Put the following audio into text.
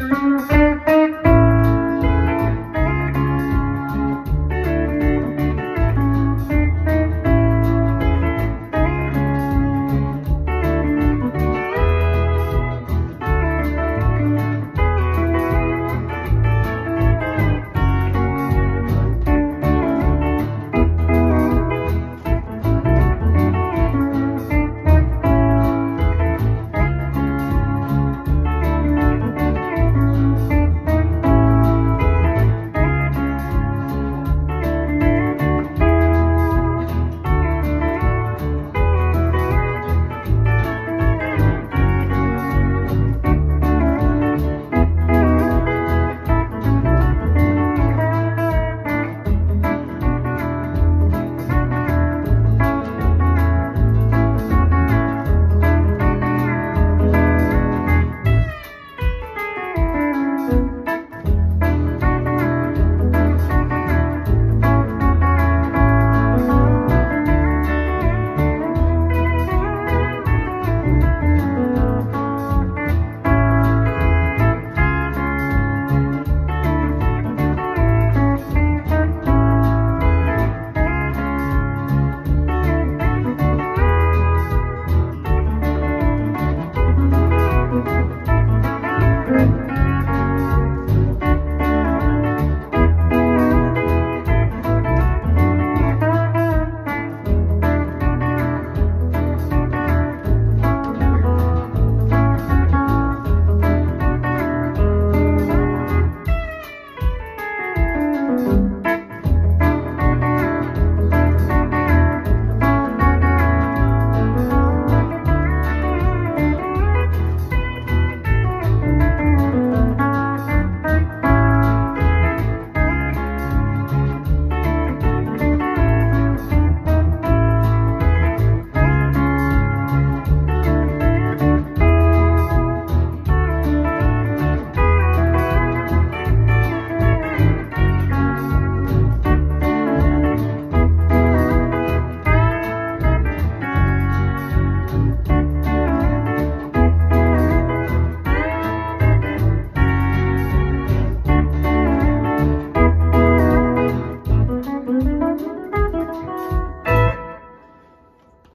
Música